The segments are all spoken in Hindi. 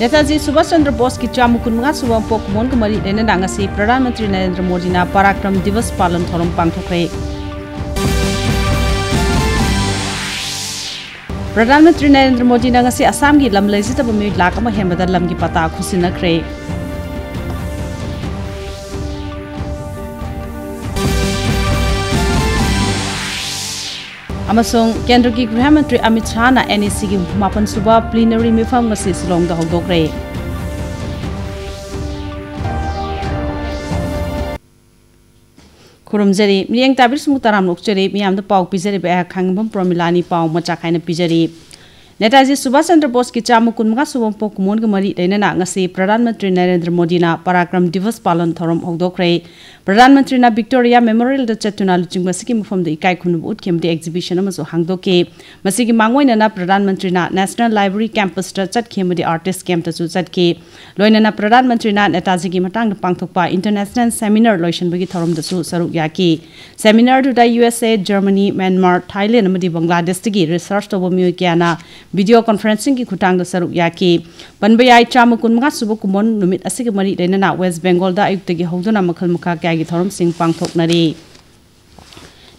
नेताजी सुभाष चंद्र बोस की चामु कुनमंगा सुबह पोक मोन को मरी लेने नांगसी प्रधानमंत्री नरेंद्र मोदी ना पराक्रम दिवस पालन थोरम पांगथोखरे प्रधानमंत्री नरेंद्र मोदी नांगसी असम की लम लेजितब मी लाख अमा हेमदा लम की पता खुसिनखरे अमसों केंद्र की गृह मंत्री अमित शाह एन एस की मापन सुबह प्लीनरी मिफम ngasi silong खुरमजरी मियंग ताबिर सुमु ताराम लोकचरी मियाम पाव पिजरी बे खांगबम मचा खाने पिजरी नेताजी सुभाष चंद्र बोस की चामु कुनमगा सुबम पो कुमोन ग मरी लेना ngasi नरेंद्र मोदी ना पराक्रम दिवस पालन थरम हौदोखरे प्रधानमंत्री ना विक्टोरिया मेमोरियल द चतुना लुचिंग मसिकी मुफम द इकाई खुनु उतखेम द एग्जिबिशन अमसो हांगदोके मसिकी मांगोइना ना प्रधानमंत्री ना नेशनल लाइब्रेरी कैंपस द चतखेम द आर्टिस्ट कैंप तसु चतके लोइना ना प्रधानमंत्री ना नेताजी की मतंग पांगथोकपा इंटरनेशनल सेमिनार लोइशन बगी थरम दसु सरुक याकी सेमिनार दु द यूएसए जर्मनी म्यांमार थाईलैंड अमदी बांग्लादेश तगी रिसर्च तोबो मियो क्याना भिडियो कॉन्फ्रेंसिंग की खुटांग सरुक याकी पनब याई चाम कुन मंगा सुबो कुमोन नुमित असे के मरी लेना वेस्ट बंगाल दा आयुक्त की हौदना क्या की थरम सिंह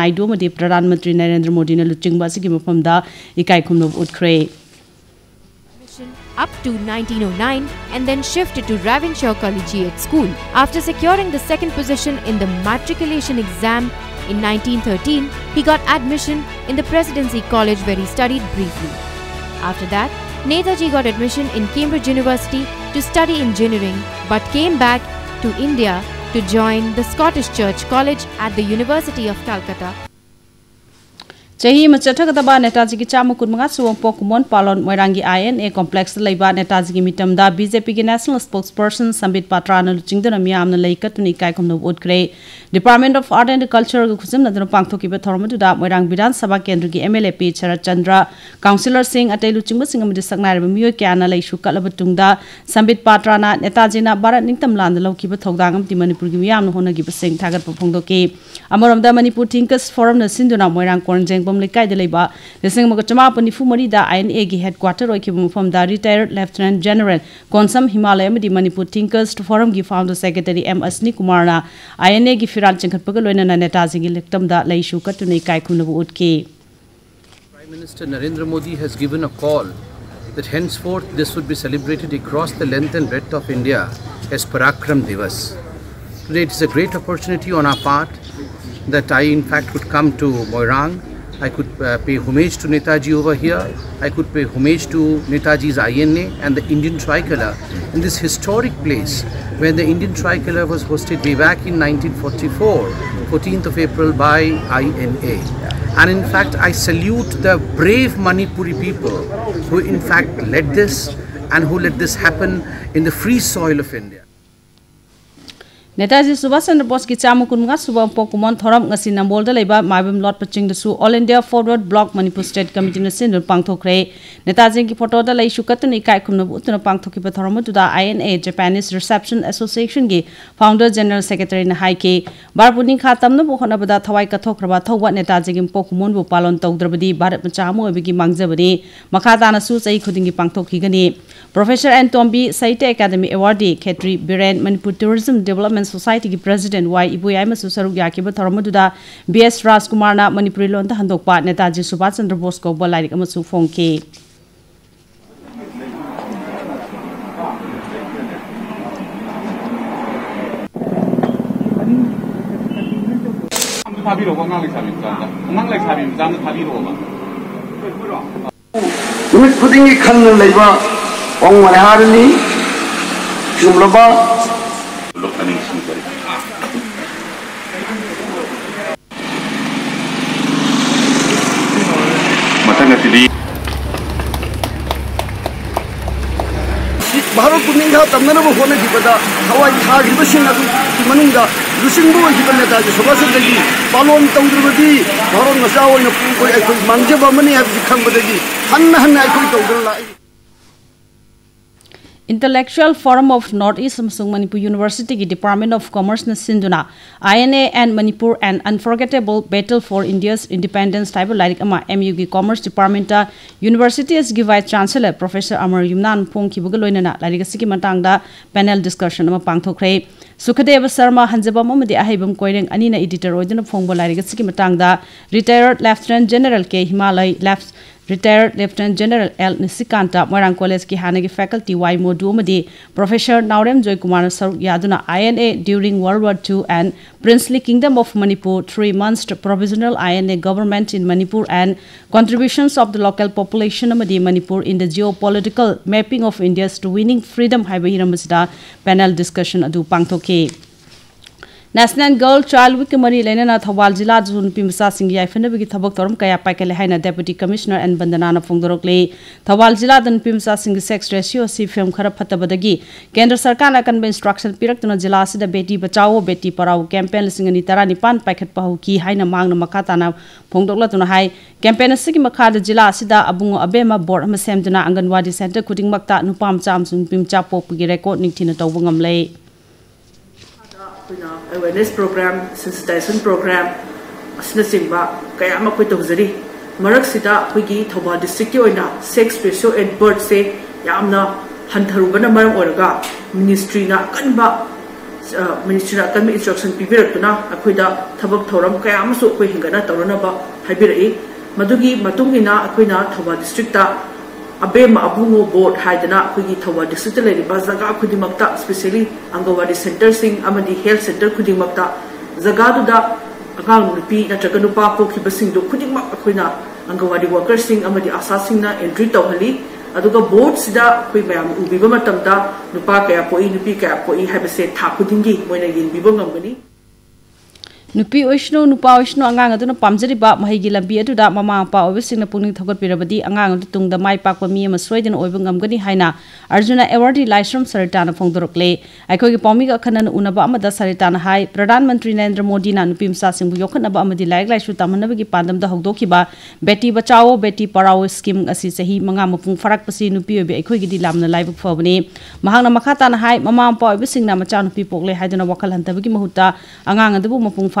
पालन सिग मरी लेना राष्ट्रपति रामनाथ कोविंद उपराष्ट्रपति एम वेंकैया नायडू मदी प्रधानमंत्री नरेंद्र मोदी ने लुचिंगबा सिगी मफमदा इकाई खुमनो उठख्रे up to 1909 and then shifted to Ravenshaw Collegiate School. After securing the second position in the matriculation exam in 1913, he got admission in the Presidency College where he studied briefly. After that, Netaji got admission in Cambridge University to study engineering but came back to India to join the Scottish Church College at the University of Calcutta. चाही मचथगदबा नेताजी की चाम कुनमगा सुवम पोकुमोन पालन मोइरांगी आईएनए कॉम्प्लेक्स लेबा नेताजी की मिटमदा बीजेपी की नेशनल स्पोक्सपर्सन संबित पात्रा न लुचिंगदन मियामन लेकतुनि कायखमनो उठख्रे department of art and culture ग खुजम नदन पांगथोकिबे थोरमदुदा मोइरांग विधान सभा केंद्र की MLA P Sharad Chandra councillor Singh अतै लुचिंग सिंह अमदि सकनारब मियो क्याना लेसु कलब तुंगदा संबित पात्रा ना नेताजी ना भारत निंगतम लांद लौकिबे थोगदांग अमति मणिपुर की मियामन होनगिबे सिंह थागत पफोंदोके अमरमदा मणिपुर थिंकस फोरम न सिंदुना मोइरांग कोरंजेंग ꯁꯪꯒꯣꯝ ꯂꯩꯀꯥꯏꯗ ꯂꯩꯕ ꯂꯤꯁꯤꯡ ꯑꯃꯒ ꯆꯃꯥꯄꯟ ꯅꯤꯐꯨ ꯃꯔꯤꯗ ꯑꯥꯏ ꯑꯦꯟ ꯑꯦꯒꯤ ꯍꯦꯗꯀ꯭ꯋꯥꯇꯔ ꯑꯣꯏꯈꯤꯕ ꯃꯐꯝꯗ ꯔꯤꯇꯥꯌꯔꯠ ꯂꯦꯐꯇꯅꯦꯟ ꯖꯦꯅꯔꯦꯜ ꯀꯣꯟꯁꯝ ꯍꯤꯃꯥꯂꯌ ꯑꯃꯗꯤ ꯃꯅꯤꯄꯨꯔ ꯊꯤꯡꯀꯔꯁ ꯐꯣꯔꯝꯒꯤ ꯐꯥꯎꯟꯗꯔ ꯁꯦꯀ꯭ꯔꯦꯇꯔꯤ ꯑꯦꯝ ꯑꯁꯅꯤ ꯀꯨꯃꯥꯔꯅ ꯑꯥꯏ ꯑꯦꯟ ꯑꯦꯒꯤ ꯐꯤꯔꯥꯜ ꯆꯤꯡꯈꯠꯄꯒ ꯂꯣꯏꯅꯅ ꯅꯦꯇꯥꯖꯤꯒꯤ ꯂꯦꯛꯇꯝꯗ ꯂꯩꯁꯨ ꯀꯠꯇꯨꯅ ꯏꯀꯥꯏ ꯈꯨꯝꯅꯕ ꯎꯠꯈꯤ Prime Minister Narendra Modi has given a call that henceforth this would be celebrated across the length and breadth of India as Parakram Divas. Today it is a great opportunity on our part that I in fact could come to Moirang I could uh, pay homage to Netaji over here. I could pay homage to Netaji's INA and the Indian tricolor in this historic place where the Indian tricolor was hosted way back in 1944, 14th of April by INA. And in fact, I salute the brave Manipuri people who in fact led this and who let this happen in the free soil of India. Netaji Subhash Chandra Bose कि चामु कुमुङ शुभ पोक मन थरम गसी नम्बोल दैब माइबम लट सु दु All India Forward Bloc Manipur state committee नसि नु पाङथोखरे नेताजी कि फोटो दलै सुकत नि काय खुनु बु तुना पाङथोखि प थरम दुदा आईएनए जापानीज रिसेप्शन एसोसिएसन गे फाउन्डर जनरल सेक्रेटरी न हाइके बारपुनि खातम न बु बदा थवाई क थोखरबा थौ व नेताजी कि पोक मन बु पालन तौ भारत मचामु अबि कि मांगजे बने मखा दान सु चै खुदि कि पाङथोखि गनि professor एन्टोम्बी साइटे academy awardee Khetri Biren Manipur tourism development ꯁꯣꯁꯥꯏꯇꯤꯒꯤ president ꯋꯥꯏ ꯏꯕꯨꯌꯥꯏꯃꯁꯨ ꯁꯔꯨꯛ ꯌꯥꯈꯤꯕ ꯊꯧꯔꯝ ꯑꯗꯨꯗ ꯕꯤ ꯑꯦꯁ ꯔꯥꯖꯀꯨꯃꯥꯔꯅ ꯃꯅꯤꯄꯨꯔꯤ ꯂꯣꯟꯗ ꯍꯟꯗꯣꯛꯄ ꯅꯦꯇꯥꯖꯤ ꯁꯨꯚꯥꯁ ꯆꯟꯗ꯭ꯔ ꯕꯣꯁ ꯀꯧꯕ ꯂꯥꯏꯔꯤꯛ ꯑꯃꯁꯨ ꯐꯣꯡꯈꯤ 사비로고 ngang 사비 mzanda ngang lai sabi mzanda sabi로 ba 우리 고딩이 칸을 내봐 왕만에 하르니 지금 로바 Bharat मसा ओइना पुंको अखोई मांगजबा मनी हबि खंबदगी हन्न हन्न अखोई तौद्र लाई Intellectual Forum of Northeast Samsung Manipur intellectual forum of northeast samsung manipur university department of commerce na sinduna ina and manipur an unforgettable battle for india's independence type of like ama mug commerce department university as vice chancellor professor amar yumnan phong kibuga loinana lariga siki matang da panel discussion ama pangthokre sukadeva sharma hanjeba mamadi ahibam koireng anina editor oidana phong bo lariga siki matang da retired lieutenant general k himalai left Retired Lieutenant General L. Nisikanta Moirang College ki faculty Y. Modu amadi Professor Naurem Joy Kumar Saruk Yaduna INA during World War II and Princely Kingdom of Manipur three months provisional INA government in Manipur and contributions of the local population amadi Manipur in the geopolitical mapping of India's to winning freedom hiramasida panel discussion. Adu pangthoke National Girl Child Week mari lena Thawal Jila Jun Pimsa Singh Yaifana bigi thabak torum kaya paikale haina Deputy Commissioner and Bandana na phongdorokle Thawal Jila dan Pimsa Singh sex ratio si film khara phatabadagi Kendra Sarkar na kan instruction pirak tuna jila sida beti bachao beti parao campaign lising ani tara nipan paikhat pahu ki haina mangna makata na phongdokla tuna hai campaign asigi makha da jila sida abungo abema board ma semduna awareness program, sensitization program asna singba kaya ma koi tawzari. Marak sida koi gi thoba district ki oina, sex ratio and birth se yamna hantharubana maram oraga ministry na kanba uh, ministry na kanba instruction pibiratuna akoi da thabak thoram kaya ma su koi hingana tawrana ba haibirai. Madugi matungina akoi na thoba district ta ꯏꯟꯅ ꯑꯩꯈꯣꯏꯅ ꯊꯧꯕꯥꯜ ꯗꯤꯁꯇ꯭ꯔꯤꯛꯇ ꯑꯕꯦꯝ ꯑꯕꯨꯡꯉꯣ ꯕꯣꯔꯗ ꯍꯥꯏꯗꯅ ꯑꯩꯈꯣꯏꯒꯤ ꯊꯧꯕꯥꯜ ꯗꯤꯁꯇ꯭ꯔꯤꯛꯇ ꯂꯩꯔꯤꯕ ꯖꯒꯥ ꯈꯨꯗꯤꯡꯃꯛꯇ ꯁ꯭ꯄꯦꯁꯤꯌꯦꯂꯤ ꯑꯪꯒꯋꯥꯗꯤ ꯁꯦꯟꯇꯔꯁꯤꯡ ꯑꯃꯗꯤ ꯍꯦꯜꯊ ꯁꯦꯟꯇꯔ ꯈꯨꯗꯤꯡꯃꯛꯇ ꯖꯒꯥꯗꯨꯗ ꯑꯉꯥꯡ ꯅꯨꯄꯤ ꯅꯠꯇ꯭ꯔꯒ ꯅꯨꯄꯥ ꯄꯣꯛꯈꯤꯕꯁꯤꯡꯗꯨ ꯈꯨꯗꯤꯡꯃꯛ ꯑꯩꯈꯣꯏꯅ ꯑꯪꯒꯋꯥꯗꯤ ꯋꯥꯀꯔꯁꯤꯡ ꯑꯃꯗꯤ ꯑꯁꯥꯁꯤꯡꯅ ꯑꯦꯟꯇ꯭ꯔꯤ ꯇꯧꯍꯜꯂꯤ ꯑꯗꯨꯒ ꯕꯣꯔꯗꯁꯤꯗ ꯑꯩꯈꯣꯏ ꯃꯌꯥꯝ ꯎꯕꯤꯕ ꯃꯇꯝꯗ ꯅꯨꯄꯥ ꯀꯌꯥ ꯄꯣꯛꯏ ꯅꯨꯄꯤ ꯀꯌꯥ ꯄꯣꯛꯏ ꯍꯥꯏꯕꯁꯦ ꯊꯥ ꯈꯨꯗꯤꯡꯒꯤ ꯃꯣꯏꯅ ꯌꯦꯡꯕꯤꯕ ꯉꯝꯒꯅꯤ नुपी ओइसनो नुपा ओइसनो आंगांग अदुना पामजरिबा महीगी लंबी अदुदा ममा अपा ओबसिंगना पुनिंग थगतपिरबदी आंगांग अदु तुंगदा माइ पाकवा मी अमा सोइदन ओइब ngamgani haina लाइश्रम सरटाना फोंदोरकले आइखोगी पमिग अखनन उनबा अमदा सरटाना हाई प्रधानमन्त्री नरेन्द्र मोदी ना नुपी मसासिंगबु यखनबा अमदि लाइक लाइसु तामनबगी पांदमदा हौदोखिबा बेटी बचाओ बेटी पढ़ाओ स्कीम असि सही मंगा मपुंग फरकपसि नुपी ओबि आइखोगी दि लामना लाइब फबने महांगना मखा ताना हाई ममा अपा ओबसिंगना मचा नुपी पोकले हाइदना वखल हंतबगी महुता आंगांग अदुबु मपुंग macha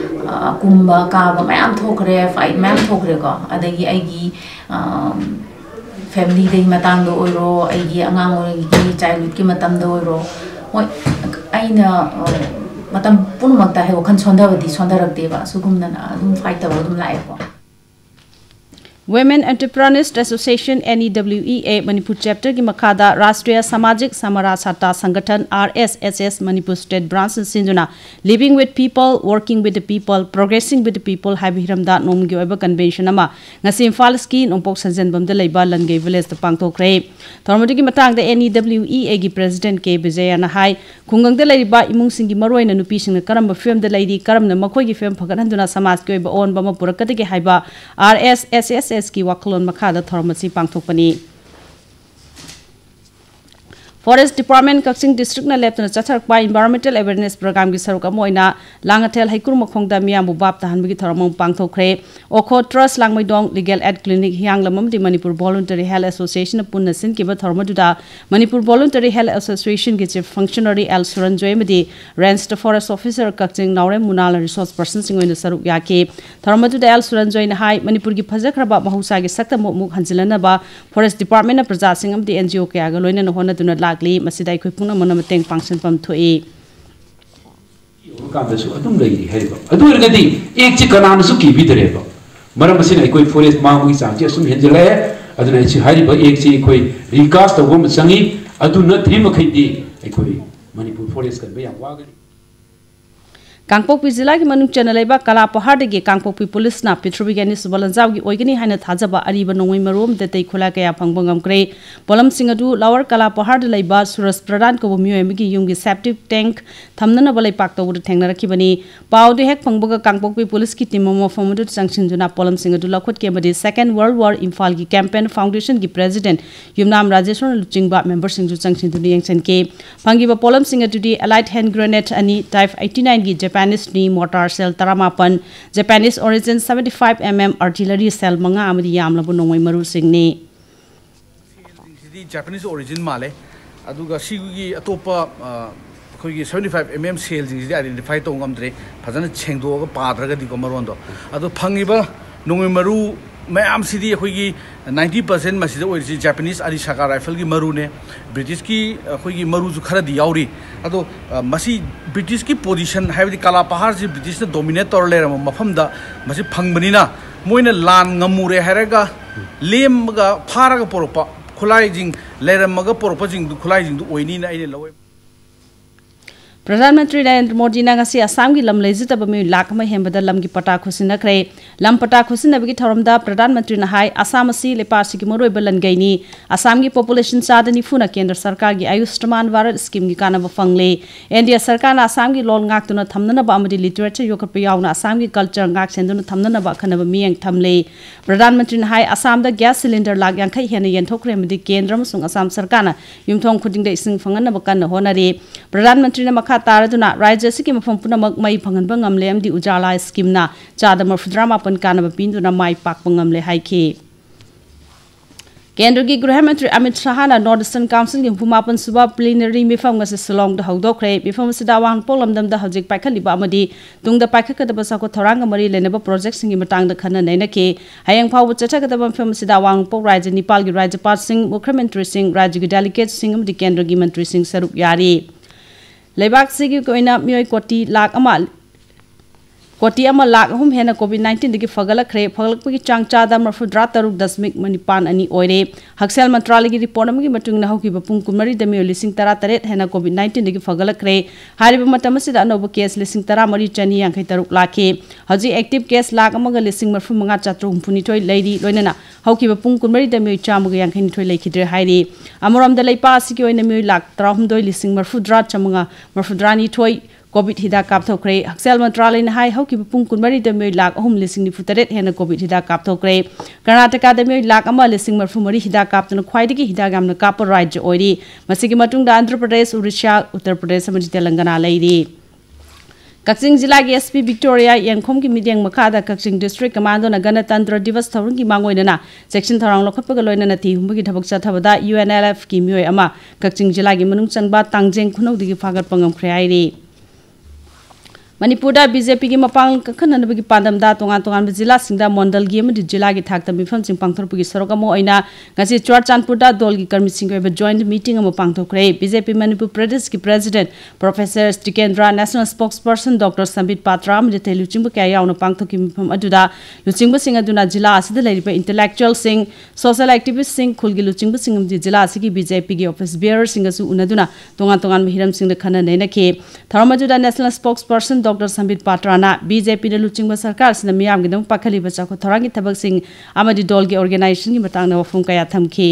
ꯀꯨꯝꯕ ꯀꯥꯕ ꯃꯌꯥꯝ ꯊꯣꯛꯈ꯭ꯔꯦ ꯐꯥꯏꯠ ꯃꯌꯥꯝ ꯊꯣꯛꯈ꯭ꯔꯦꯀꯣ ꯑꯗꯒꯤ ꯑꯩꯒꯤ ꯐꯦꯃꯤꯂꯤꯗꯒꯤ ꯃꯇꯥꯡꯗ ꯑꯣꯏꯔꯣ ꯑꯩꯒꯤ ꯑꯉꯥꯡ ꯑꯣꯏꯔꯤꯉꯩꯒꯤ ꯆꯥꯏꯜꯍꯨꯗꯀꯤ ꯃꯇꯝꯗ ꯑꯣꯏꯔꯣ ꯍꯣꯏ ꯑꯩꯅ ꯃꯇꯝ ꯄꯨꯝꯅꯃꯛꯇ ꯋꯥꯈꯜ ꯁꯣꯟꯊꯕꯗꯤ ꯁꯣꯟꯊꯔꯛꯇꯦꯕ ꯁꯤꯒꯨꯝꯅ ꯑꯗꯨꯝ ꯐꯥꯏꯠ ꯇꯧꯔ ꯑꯗꯨꯝ ꯂꯥꯛꯑꯦꯀꯣ Women Entrepreneurs Association NEWEA Manipur chapter ki makhada Rashtriya Samajik Samara Sata Sangathan RSSS Manipur State Branch, Sinjuna. Living with People, Working with the People, Progressing with the People Habiram da nom gi oiba convention ama. Ngasi Imphal ski nongpok sanjan bamda leiba langai village da pangthokre thormati ki matang da NEWEA gi president K. Vijaya na hai khungang da leiba imung sing gi maroi na nupi sing karamba film da leidi karamna makhoi gi film phagan handuna samaj ki oiba on bama purakati ki haiba. RSSS เอสกีวัคลนมาคาดทรมสีปังทุกปนี forest department kaching district na lepna chachar kwa environmental awareness program gi saruka moina langathel haikur mokhong da miya bu bap tahan bigi tharamong pangtho khre okho trust langmai dong legal aid clinic hiang lamam di manipur voluntary health association punna sin ki ba tharma juda manipur voluntary health association gi chief functionary al suran joy medi rents the forest officer kaching nawre munal resource person singoi na saruk ya ki tharma juda al suran joy na hai manipur gi phaja khraba bahusa gi sakta mok mok hanjilana ba forest department na praja singam di ngo kya ga loina na hona duna ꯂꯥꯛꯂꯤ ꯃꯁꯤꯗ ꯑꯩꯈꯣꯏ ꯄꯨꯝꯅꯃꯛꯅ ꯃꯇꯦꯡ ꯄꯥꯡꯁꯤꯟꯐꯝ ꯊꯣꯛꯏ ꯀꯥꯟꯗꯁꯨ ꯑꯗꯨꯝ ꯂꯩꯔꯤ ꯍꯥꯏꯕ ꯑꯗꯨ ꯑꯣꯏꯔꯒꯗꯤ ꯑꯦꯛꯁꯤ ꯀꯅꯥꯅꯁꯨ ꯀꯤꯕꯤꯗ꯭ꯔꯦꯕ ꯃꯔꯝ ꯑꯁꯤꯅ ꯑꯩꯈꯣꯏ ꯐꯣꯔꯦꯁ ꯃꯥꯡꯕꯒꯤ ꯆꯥꯡꯁꯤ ꯑꯁꯨꯝ ꯍꯦꯟꯖꯜꯂꯛꯑꯦ ꯑꯗꯨꯅ ꯑꯩꯁꯤ ꯍꯥꯏꯔꯤꯕ ꯑꯦꯛꯁꯤ ꯑꯩꯈꯣꯏ ꯔꯤꯀꯥꯁ ꯇꯧꯕ ꯑꯃ ꯆꯪꯉꯤ ꯑꯗꯨ ꯅꯠꯇ꯭ꯔꯤ ꯃꯈꯩꯗꯤ ꯑꯩꯈꯣꯏ ꯃꯅꯤꯄꯨꯔ ꯐꯣꯔꯦꯁ ꯀꯟꯕ ꯌꯥꯝ ꯋꯥꯒꯅꯤ कांगपोकपी जिला की मनुंग चना लेबा कला पहाड़ के कांगपोकपी पुलिस ना पिथ्रुबी गनी सुबलंजाव की ओइगनी हाइना थाजबा अरीबा नोंगै मरोम दतै खुला कया फंगबो ngamkre पोलम सिंह अदु लावर कला पहाड़ लेबा सुरस प्रदान को मियो एमगी युंगी सेप्टिक टैंक थमनना बलै पाक तो थेंगना रखिबनी पाउ दे हेक फंगबगा कांगपोकपी पुलिस की टीम मो फमदु जुना सिंह के मदि वर्ल्ड वार इम्फाल की की युमनाम राजेश्वर लुचिंगबा मेंबर सिंह जु संगसिन के सिंह एलाइट हैंड ग्रेनेड अनि टाइप 89 की Japan Japanese ni mortar cell taramapan Japanese origin 75 mm artillery cell manga amadi yamlabu nongoi maru singni Japanese origin male aduga sigugi atopa ꯑꯩꯈꯣꯏꯒꯤ seventy five M M ꯁꯦꯜꯁꯤꯡꯁꯤꯗꯤ identify ꯇꯧꯕ ꯉꯝꯗ꯭ꯔꯦ ꯐꯖꯅ ꯁꯦꯡꯗꯣꯛꯑꯒ ꯄꯥꯗ꯭ꯔꯒꯗꯤꯀꯣ ꯃꯔꯣꯟꯗꯣ ꯑꯗꯣ ꯐꯪꯉꯤꯕ ꯅꯣꯡꯃꯩ ꯃꯔꯨ ꯃꯌꯥꯝꯁꯤꯗꯤ ꯑꯩꯈꯣꯏꯒꯤ ꯅꯥꯏꯟꯇꯤ ꯄꯥꯔꯁꯦꯟ ꯃꯁꯤꯗ ꯑꯣꯏꯔꯤꯁꯤ ꯖꯥꯄꯅꯤꯁ ꯑꯔꯤꯁꯥꯀꯥ ꯔꯥꯏꯐꯜꯒꯤ ꯃꯔꯨꯅꯦ ꯕ꯭ꯔꯤꯇꯤꯁꯀꯤ ꯑꯩꯈꯣꯏꯒꯤ ꯃꯔꯨꯁꯨ ꯈꯔꯗꯤ ꯌꯥꯎꯔꯤ ꯑꯗꯣ ꯃꯁꯤ ꯕ꯭ꯔꯤꯇꯤꯁꯀꯤ ꯄꯣꯖꯤꯁꯟ ꯍꯥꯏꯕꯗꯤ ꯀꯥꯂꯥ ꯄꯍꯥꯔꯁꯤ ꯕ꯭ꯔꯤꯇꯤꯁꯅ ꯗꯣꯃꯤꯅꯦꯠ ꯇꯧꯔ ꯂꯩꯔꯝꯕ ꯃꯐꯝꯗ ꯃꯁꯤ ꯐꯪꯕꯅꯤꯅ ꯃꯣꯏꯅ ꯂꯥꯟ ꯉꯝꯃꯨꯔꯦ ꯍꯥꯏꯔꯒ ꯂꯦꯝꯃꯒ ꯐꯥꯔꯒ ꯄꯣꯔꯛꯄ ꯈꯨꯠꯂꯥꯏꯁꯤꯡ ꯂꯩꯔꯝꯃꯒ ꯄꯣꯔꯛꯄꯁꯤꯡꯗꯨ ꯈꯨꯠꯂꯥꯏꯁꯤꯡꯗꯨ ꯑꯣꯏꯅꯤꯅ ꯑꯩꯅ ꯂꯧꯋꯦ प्रधानमंत्री नरेंद्र मोदी ने असम की लम लेजब मी लाख हेंबद लम की पटा खुसिनख्रे लम पटा खुसिनबी थौरम प्रधानमंत्री असम लेपासी की मरोब लनगईनी असम की पॉपुलेशन चाद निफुना केंद्र सरकार की आयुष्मान भारत स्कीम की कानब फंगले एनडीए सरकार असम की लोन गाक्तुना थमनब लिटरेचर योखप असम की कल्चर गाक सेंदुना थमनब अखनब मियंग थमले प्रधानमंत्री ने असम गैस सिलेंडर लाख यांखै हेन यंथोखरे केंद्र असम सरकार युमथों खुदिंग इसिंग फंगनब कन्न होनरे प्रधानमंत्री ने मखा तारदुना राज्य की मफम पुनमक मई फंगनब amdi ujala scheme na chada mafudra mapan kanaba pinduna mai pakpa ngamle haiki केंद्र की गृह मंत्री Amit Shah north eastern council की हुमापन सुबह प्लीनरी मिफम सिलोंग हौदोख्रे मिफम से वांग पोलमदम हजिक पाखली तुंग पाखकदब साको थौरांग मरी लेनब प्रोजेक्ट सिंह मतंग खन नैनके हयंग फाव चचगदब मिफम से वांग पोक राज्य नेपाल की राज्यपाल सिंह मुख्यमंत्री सिंह राज्य की डेलीगेट सिंह केंद्र की मंत्री सिंह လေဘတ်စီကွိုင်းနပ်မြွေကတိလာကမတ် कोटी लाख कोटी लाख अहम हेन कोविड नाइन्टीन की फगलख्रे फगलपी चांग चाद मरफुद्रा तरुक दशमिक मनिपान अनी ओरे हक्सेल मंत्रालय की रिपोर्ट हौकिब पुंग कुमरी दमियो लिसिंग तरा तरेट हेन कोविड नाइन्टीन की मतम असिदा अनोब केस लिसिंग तरा मरी चनी यांखै तरुक लाखे। हजि एक्टिव केस लाख अमग लिसिंग मरफु मंगा चात्रु हुम्फुनिथोय लेरी लोइनना हौकिब पुंग कुमरी दमियो चामुग यांखै निथोय लेखिद्रे हाइरि अमरम दलैपा असिकी ओइना मियो कोविड हिदा कापथोक्रे हक्सेल मंत्रालय ने हाई हौकिब पुंग कुनमरी दमे लाख अहुम तरेट हेन कोविड हिदा कापथोक्रे कर्नाटका दमे लाख अमा लिसिंग मरफु मरी हिदा कापतन ख्वाइदगी हिदा काप मतुंग आंध्र प्रदेश उत्तर प्रदेश तेलंगाना लैरी कक्सिंग जिला की एसपी विक्टोरिया यंखोम की मिडियंग मखादा कक्सिंग डिस्ट्रिक्ट कमांडो न गणतंत्र दिवस थौरंग की मांगोइना सेक्शन थौरंग लखपग लोइना थी हुंबगी थबक चथबदा यूएनएलएफ की मियोय अमा कक्सिंग जिला की मनुंग चंगबा तांगजेंग खुनौदगी फागत पंगम ख्रेआइरी मणिपुर बीजेपी की मपांग कखननब की पादम तोान तोान जिला मंडल की जिला की थाक मिफम पांथरप की सड़क चुरचानपुर दल की कर्मी जॉइंट मीटिंग पांथोखे बीजेपी मणिपुर प्रदेश की president professor Tikendra national spokesperson doctor Sambit Patra लुचिंग क्या पांथोकी मिफम लुचिंग जिला इंटेलेक्चुअल सोशल एक्टिविस्ट खुल की लुचिंग जिला बीजेपी की ऑफ़िस बियर उनदुना तोान तोान हिरम खन नैनखे थरम national spokesperson doctor Sambit Patra BJP ने लुचिंग सरकार से मियाम पाखली चाखो थोरांगी थबक डोल की ऑर्गेनाइजेशन की वफूम क्या थमखी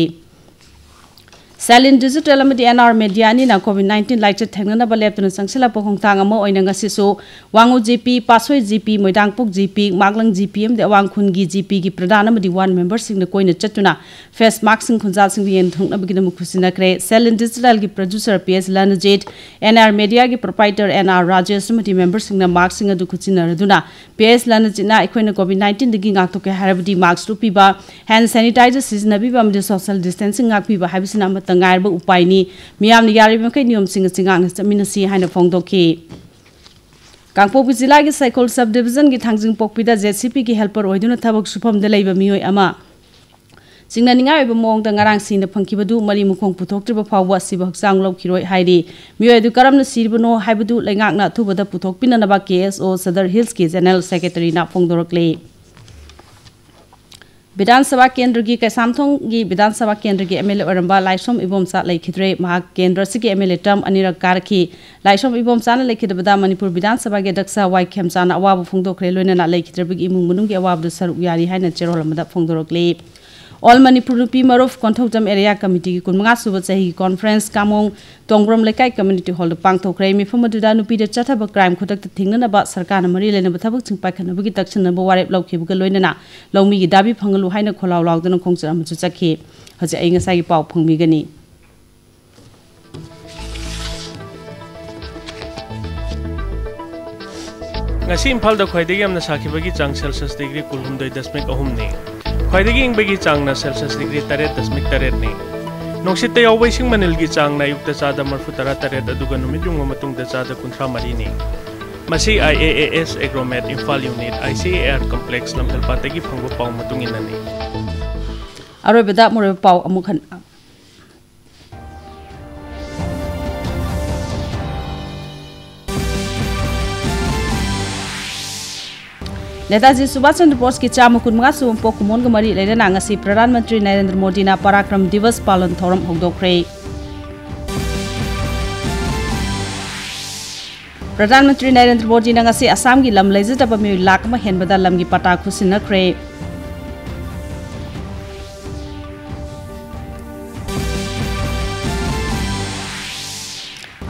सेलिन डिजिटल एनआर मीडिया नि कोविड नाइन्टीन लाइट थेंगनब लेप्तुन संगसलप होंगतांग अमा ओइना ngasisu wangu gp pasoi gp moidangpuk gp maglang gp am de awang gi gp gi pradhan amadi one member sing na koina chatuna face mark sing khunjal sing yen thong nabgi na mukhusina kre सेलिन डिजिटल की प्रोड्यूसर पीएस लनजेट एनआर मीडिया की प्रोपाइटर एनआर राजेश मती मेंबर सिंह मार्क सिंह अदु खुचिनरदुना पीएस लनजेट ना अखोइना कोविड 19 दगी ngak to ke harabdi marks rupiba hand sanitizer siznabiba amdi social distancing ngak piba habisina तंगाइब उपायनी मियाम यारीमखै नियम हाइन फोंदोखी कांगपोपी जिला की साइकोल सब डिवीज़न की थांजिंग पोकपीदा जेसीपी की हेल्पर ओइदुना थबक सुफम दे लेबा मियोय अमा सिंगनानिंगाय बे मोंग दा ngarang sin phangkibadu mari mukhong puthoktriba phawwa siba hksang lokhiroi hairi miyoy du karamna sirbano haibadu lengakna thubada puthokpina naba KSO Sadar Hills ki general secretary na phongdorokle विधानसभा केंद्र की कैसामथों की विधानसभा केंद्र की एमएलए ओरंबा लाइसोम इबोमचा लेखिद्रे महा केंद्र से एमएलए टर्म अनिरक कारखी लाइसोम इबोमचाना लेखिदबदा मणिपुर विधानसभा के दक्ष वाई खेमचाना अवाब फोंदोखरे लोइना लेखिद्रबगी इमुंग मनुंग अवाब सरुक यारी हाइना चेरोल अमदा फोंदोरकले ऑल मणिपुर नुपी मरुफ कोंथौजम एरिया कमिटी कुनमंगा सुब चाही कॉन्फ्रेंस कामोंग तोंग्रोम लेकाई कम्युनिटी हॉल पांगथोखरे मिफम अदुदा नुपी दे चथब क्राइम खुदक थिंगनबा सरकार मरी लेनब थबक चिंग पाखनबगी तक्षनब वारेप लौखिबग लौमी ख्वाइदगी इंबगी चांगना सेल्सियस डिग्री तरह दशमिक तरह ने नोंसित मनल की चांगना युक्त चाद मरफु तरह तरह चादा कुंथ्रा मरी ने मसी S agromet Imphal unit I C लमहल पातगी फंगबो पाउ की फंग अरोबदा मुरे पाउ अमुखन नेताजी सुभाष चंद्र बोस की चाम कुनमगा सुम पोकुमोन ग मरी लेना ngasi प्रधानमंत्री नरेंद्र मोदी ना पराक्रम दिवस पालन थौरम होगदोखरे प्रधानमंत्री नरेंद्र मोदी ना ngasi असम की लम लेजतब मी लाख म हेनबदा लम की पटा खुसिनखरे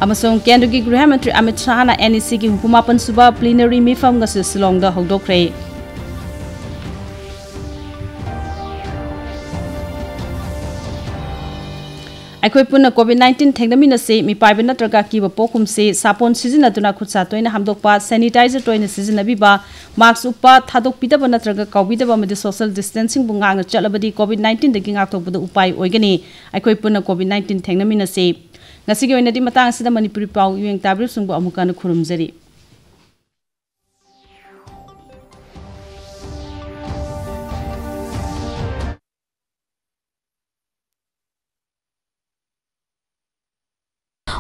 केंद्र की गृह मंत्री अमित शाह ना एनईसी की हुकुमापन सुबह प्लीनरी मिफम गसे सिलोंग दा हौदोखरे अखोई पुनः कोविड नाइन्टीन थेंगनमिन से मिपाइब नत्रगा की पोकुम से सापोन सिजनतुना खुदसा तोइना हमदोकपा सैनिटाइजर तोइना सिजनबीबा मास्क उपा नत्रगा कौबिदब मदि सोशल डिस्टेंसिंग बुंगांग चलबदी कोविड नाइन्टीन दगी गाक्तोकबद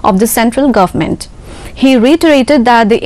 of the central government. He reiterated that the